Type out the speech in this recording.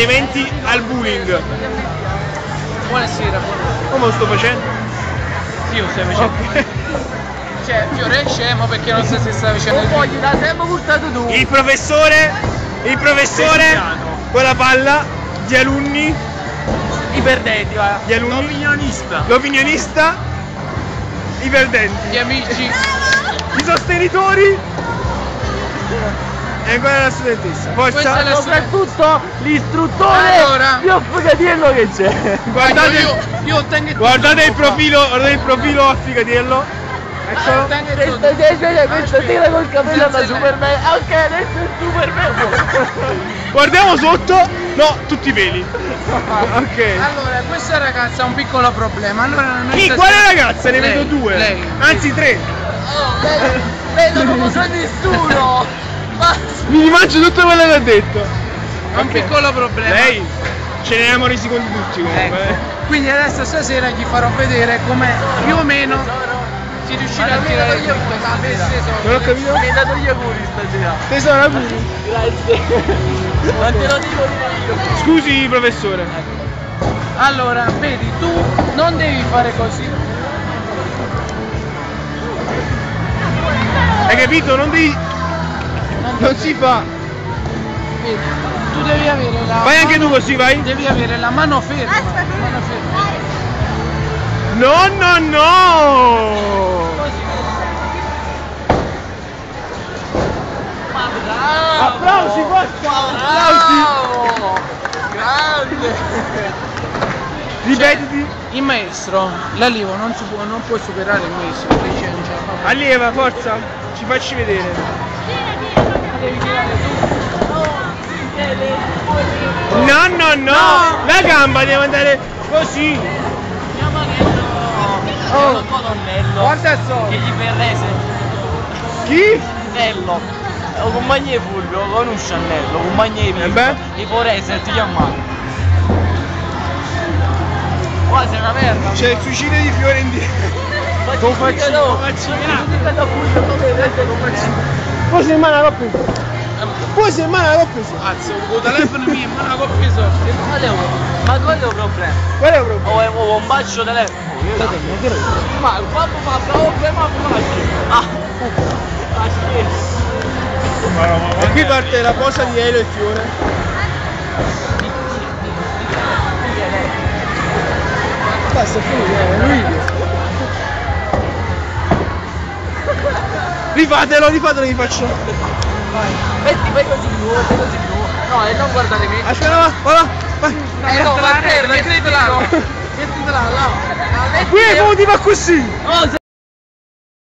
gli eventi al bullying. Buonasera, buonasera. Come lo sto facendo? Sì, lo stai facendo. Ok. Cioè, Fiore è scemo perché non sa se sta facendo il Poi da sempre portato tu. Il professore, il professore con la palla, gli alunni, I perdenti, va. gli alunni, L'opinionista. l'opinionista, i perdenti, Gli amici. i sostenitori e ancora la studentessa. Questa è Forza, la- Soprattutto l'istruttore Allora. più affogatiello che c'è. guardate, io, io ottengo guardate il profilo, guardate il profilo. Ottengo Questo tutto. invece questo Aspetta. tira col capello da Superman. Ok, adesso è Superman. Guardiamo sotto. No, tutti i peli. Ok. Allora, questa ragazza ha un piccolo problema. Allora, Chi? Quale ragazza? Ne Lei, vedo due. Lei. Anzi tre. Oh, vedo, vedo come sono nessuno. Ma Mi mangio tutto quello che ha detto. Ha un Ok. piccolo problema. Lei ce ne siamo resi conto tutti comunque. Ecco. eh. Quindi adesso stasera gli farò vedere come più o meno si riuscirà a tirare io fuori questa Non ho capito? mi hai dato gli auguri stasera. Tesoro, auguri. Grazie. Non te lo dico io. Scusi professore. Allora, vedi, tu non devi fare così. Hai capito? Non devi. Non si fa. Vedi, tu devi avere la Vai anche tu così, vai. Devi avere la mano ferma. Mano ferma. No, no, no. Applausi, forza. Applausi. Bravo! Grande! Ripetiti. Il maestro, l'allievo non, si può, non può superare il maestro. fa. Allieva, forza. Ci facci vedere. Tu. No, no, no. La gamba deve andare così. Oh, un colonnello! Guarda il solito. Che gli perrese! Chi? Nello! Lo compagno di Fulvio, lo conosce Nello, compagno di Eh beh. i forese, ti chiamano. Qua sei una merda! C'è il suicidio di Fiorentino. Lo faccio, lo faccio, Poi sei in mano la coppia. Poi sei in mano la coppia. Azzo, con il telefono mio in mano a coppia. Ma quello è un problema. Qual è il problema? O è o un bacio telefono. Ma quando fa problema faccio. Ah, ma scherzo. E qui parte la posa di Elio e Fiore. Basta, è finito, è Rifatelo, rifatelo vi faccio. Metti, fai così più, fai così più. No, e non guardare me. Aspetta, va, va, va, vai. Eh no, ma a terra, mettila mettila là. Qui, come ti fa così?